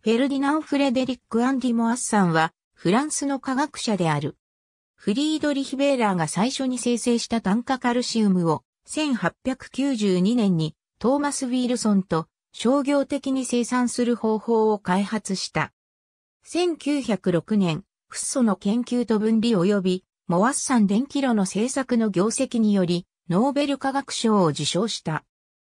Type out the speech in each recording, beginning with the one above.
フェルディナン・フレデリック・アンディ・モアッサンは、フランスの科学者である。フリードリヒ・ベーラーが最初に生成した炭化カルシウムを、1892年にトーマス・ウィルソンと商業的に生産する方法を開発した。1906年、フッ素の研究と分離及び、モアッサン電気炉の製作の業績により、ノーベル化学賞を受賞した。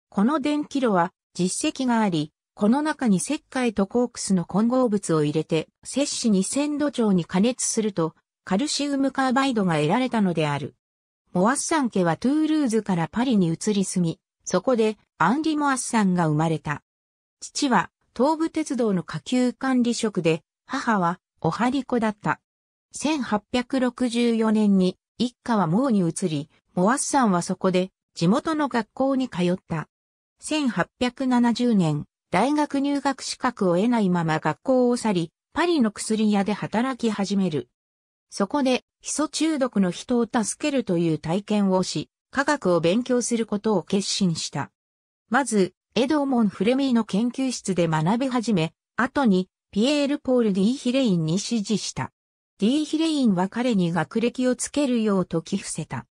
この電気炉は実績があり、この中に石灰とコークスの混合物を入れて、摂氏2000度超に加熱すると、カルシウムカーバイドが得られたのである。モアッサン家はトゥールーズからパリに移り住み、そこでアンリ・モアッサンが生まれた。父は東武鉄道の下級管理職で、母はおはり子だった。1864年に一家はモーに移り、モアッサンはそこで地元の学校に通った。1870年、大学入学資格を得ないまま学校を去り、パリの薬屋で働き始める。そこで、ヒ素中毒の人を助けるという体験をし、科学を勉強することを決心した。まず、エドーモン・フレミーの研究室で学び始め、後に、ピエール・ポール・ディ・ヒレインに指示した。ディ・ヒレインは彼に学歴をつけるようと寄付せた。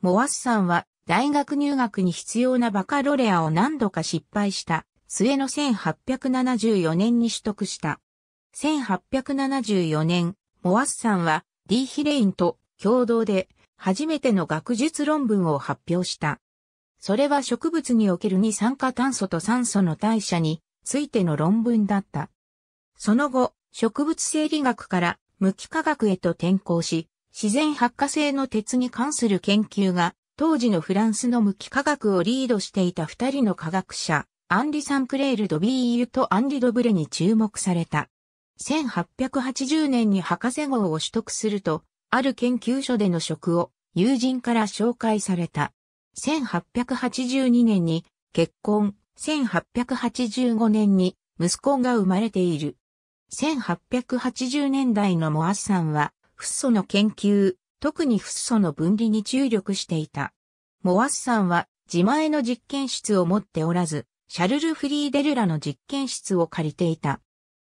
モアッサンは大学入学に必要なバカロレアを何度か失敗した末の1874年に取得した。1874年、モアッサンはディヒレインと共同で初めての学術論文を発表した。それは植物における二酸化炭素と酸素の代謝についての論文だった。その後、植物生理学から無機化学へと転校し、自然発火性の鉄に関する研究が当時のフランスの無機化学をリードしていた二人の科学者、アンリ・サンクレール・ドビーユとアンリ・ドブレに注目された。1880年に博士号を取得すると、ある研究所での職を友人から紹介された。1882年に結婚、1885年に息子が生まれている。1880年代のモアッサンは、フッ素の研究、特にフッ素の分離に注力していた。モアッサンは自前の実験室を持っておらず、シャルル・フリーデルラの実験室を借りていた。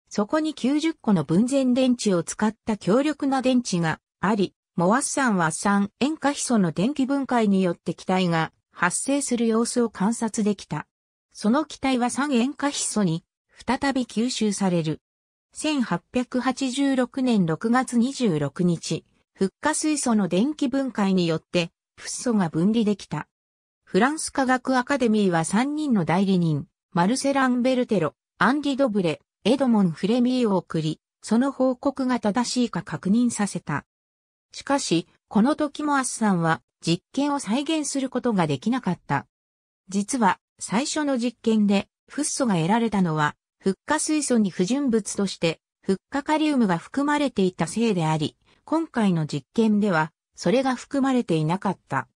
そこに90個の分全電池を使った強力な電池があり、モアッサンは酸塩化ヒ素の電気分解によって気体が発生する様子を観察できた。その気体は酸塩化ヒ素に再び吸収される。1886年6月26日、フッ化水素の電気分解によって、フッ素が分離できた。フランス科学アカデミーは3人の代理人、マルセラン・ベルテロ、アンリ・ドブレ、エドモン・フレミーを送り、その報告が正しいか確認させた。しかし、この時もアッサンは実験を再現することができなかった。実は、最初の実験でフッ素が得られたのは、フッ化水素に不純物として、フッ化カリウムが含まれていたせいであり、今回の実験では、それが含まれていなかった。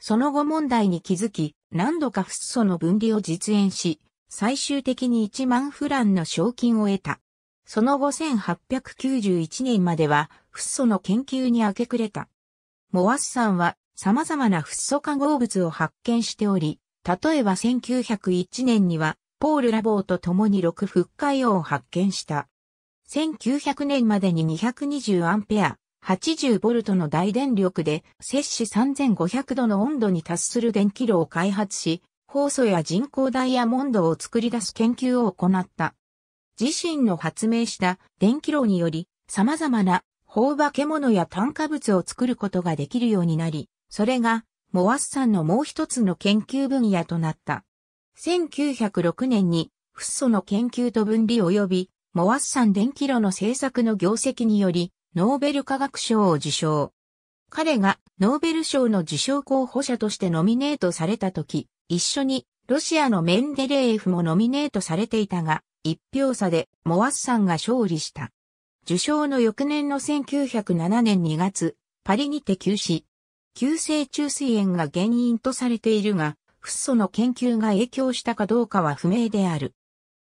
その後問題に気づき、何度かフッ素の分離を実演し、最終的に1万フランの賞金を得た。その後1891年までは、フッ素の研究に明け暮れた。モアッサンは様々なフッ素化合物を発見しており、例えば1901年には、ポール・ラボーと共に6フッ化イオを発見した。1900年までに220アンペア、80V の大電力で摂氏3500度の温度に達する電気炉を開発し、酵素や人工ダイヤモンドを作り出す研究を行った。自身の発明した電気炉により様々な放化け物や炭化物を作ることができるようになり、それがモアッサンのもう一つの研究分野となった。1906年にフッ素の研究と分離及びモアッサン電気炉の製作の業績によりノーベル化学賞を受賞。彼がノーベル賞の受賞候補者としてノミネートされた時、一緒にロシアのメンデレーエフもノミネートされていたが、一票差でモアッサンが勝利した。受賞の翌年の1907年2月、パリにて急死。急性虫垂炎が原因とされているが、フッ素の研究が影響したかどうかは不明である。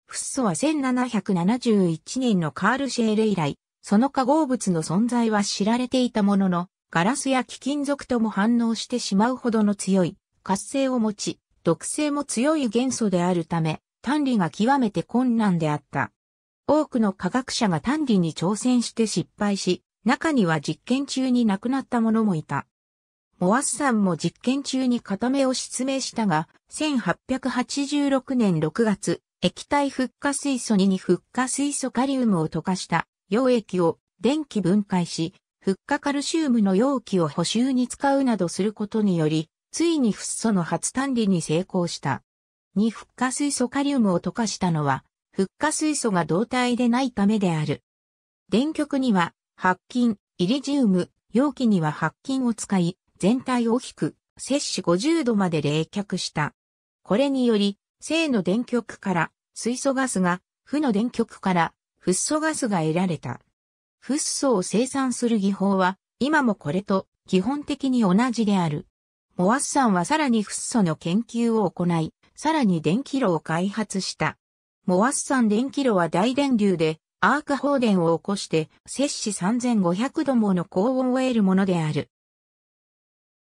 フッ素は1771年のカール・シェーレ以来、その化合物の存在は知られていたものの、ガラスや貴金属とも反応してしまうほどの強い活性を持ち、毒性も強い元素であるため、単理が極めて困難であった。多くの科学者が単理に挑戦して失敗し、中には実験中に亡くなった者もいた。モアッサンも実験中に片目を失明したが、1886年6月、液体フッ化水素2にフッ化水素カリウムを溶かした溶液を電気分解し、フッ化カルシウムの容器を補修に使うなどすることにより、ついにフッ素の初単理に成功した。2フッ化水素カリウムを溶かしたのは、フッ化水素が同体でないためである。電極には、白金、イリジウム、容器には白金を使い、全体を大きく、摂氏50度まで冷却した。これにより、正の電極から水素ガスが、負の電極からフッ素ガスが得られた。フッ素を生産する技法は、今もこれと基本的に同じである。モアッサンはさらにフッ素の研究を行い、さらに電気炉を開発した。モアッサン電気炉は大電流でアーク放電を起こして摂氏3500度もの高温を得るものである。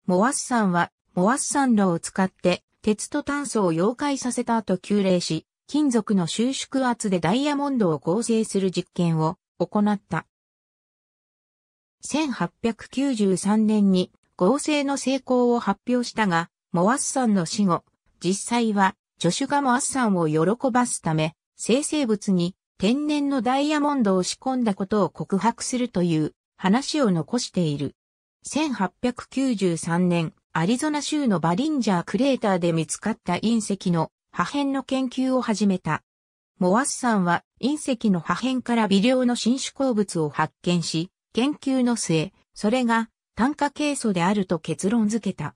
モアッサンはモアッサン炉を使って鉄と炭素を溶解させた後急冷し、金属の収縮圧でダイヤモンドを合成する実験を行った。1893年に合成の成功を発表したが、モアッサンの死後、実際は助手がモアッサンを喜ばすため、生成物に天然のダイヤモンドを仕込んだことを告白するという話を残している。1893年、アリゾナ州のバリンジャークレーターで見つかった隕石の破片の研究を始めた。モアッサンは隕石の破片から微量の新種鉱物を発見し、研究の末、それが炭化ケイ素であると結論付けた。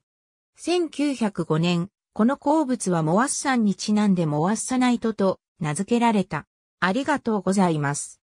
1905年、この鉱物はモアッサンにちなんでモアッサナイトと名付けられた。ありがとうございます。